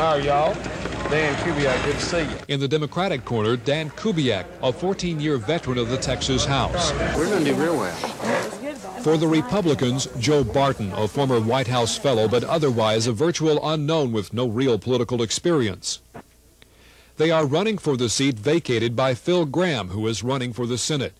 How are y'all? Dan Kubiak, good to see you. In the Democratic corner, Dan Kubiak, a 14-year veteran of the Texas House. We're going to do real well. For the Republicans, Joe Barton, a former White House fellow, but otherwise a virtual unknown with no real political experience. They are running for the seat vacated by Phil Gramm, who is running for the Senate.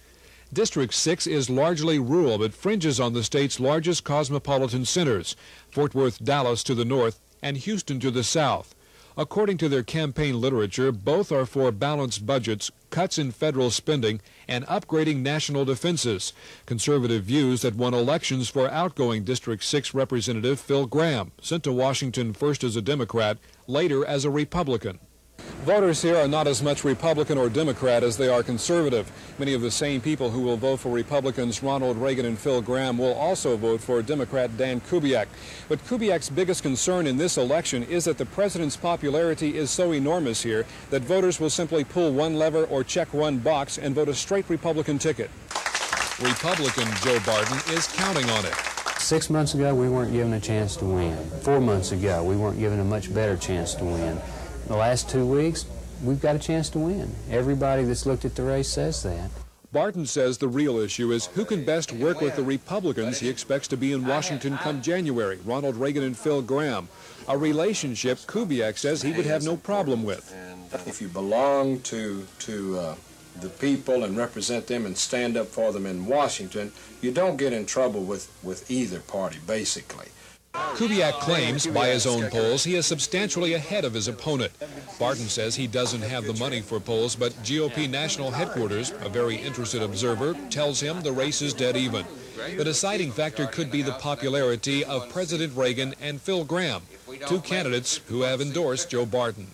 District 6 is largely rural, but fringes on the state's largest cosmopolitan centers, Fort Worth, Dallas to the north, and Houston to the south. According to their campaign literature, both are for balanced budgets, cuts in federal spending, and upgrading national defenses. Conservative views that won elections for outgoing District 6 Representative Phil Gramm, sent to Washington first as a Democrat, later as a Republican. Voters here are not as much Republican or Democrat as they are conservative. Many of the same people who will vote for Republicans Ronald Reagan and Phil Gramm will also vote for Democrat Dan Kubiak. But Kubiak's biggest concern in this election is that the president's popularity is so enormous here that voters will simply pull one lever or check one box and vote a straight Republican ticket. Republican Joe Barton is counting on it. Six months ago, we weren't given a chance to win. Four months ago, we weren't given a much better chance to win the last two weeks, we've got a chance to win. Everybody that's looked at the race says that. Barton says the real issue is who can best work with the Republicans he expects to be in Washington come January, Ronald Reagan and Phil Gramm, a relationship Kubiak says he would have no problem with. If you belong to, to uh, the people and represent them and stand up for them in Washington, you don't get in trouble with, with either party, basically. Kubiak oh, claims, by his own polls, he is substantially ahead of his opponent. Barton says he doesn't have the money for polls, but GOP national headquarters, a very interested observer, tells him the race is dead even. The deciding factor could be the popularity of President Reagan and Phil Gramm, two candidates who have endorsed Joe Barton.